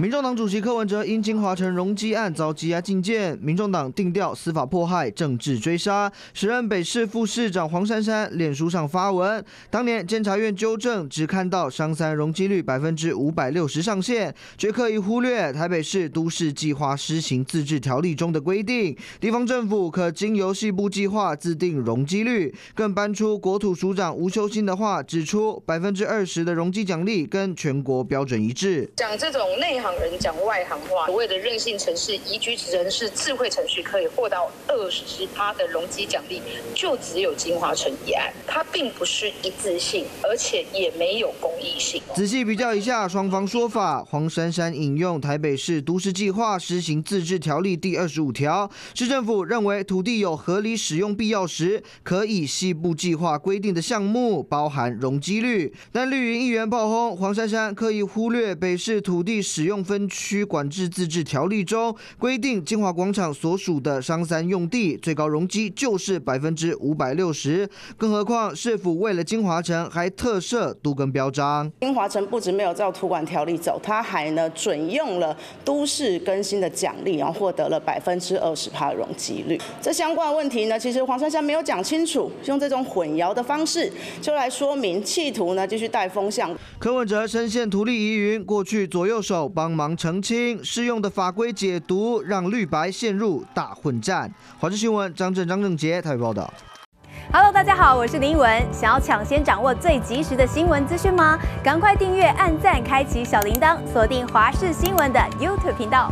民众党主席柯文哲因金华城容积案遭羁押禁见，民众党定调司法迫害、政治追杀。时任北市副市长黄珊珊脸书上发文，当年监察院纠正只看到商三容积率百分之五百六十上限，却刻意忽略台北市都市计划施行自治条例中的规定，地方政府可经由细部计划自定容积率，更搬出国土署长吴修新的话，指出百分之二十的容积奖励跟全国标准一致。讲这种内行。人讲外行话，所谓的韧性城市、宜居城市、智慧城市可以获到二十趴的容积奖励，就只有金华城一案，它并不是一致性，而且也没有公益性。仔细比较一下双方说法，黄珊珊引用台北市都市计划施行自治条例第二十五条，市政府认为土地有合理使用必要时，可以西部计划规定的项目包含容积率。但绿营议员炮轰黄珊珊刻意忽略北市土地使用。分区管制自治条例中规定，金华广场所属的商三用地最高容积就是百分之五百六十。更何况市府为了金华城还特设都更标章。金华城不止没有照土管条例走，他还呢准用了都市更新的奖励，然后获得了百分之二十帕容积率。这相关问题呢，其实黄珊珊没有讲清楚，用这种混淆的方式就来说明，企图呢继续带风向。柯文哲深陷图利疑云，过去左右手帮。帮忙澄清适用的法规解读，让绿白陷入大混战。华视新闻张震张正杰台北报道。Hello，大家好，我是林文。想要抢先掌握最及时的新闻资讯吗？赶快订阅、按赞、开启小铃铛，锁定华视新闻的 YouTube 频道。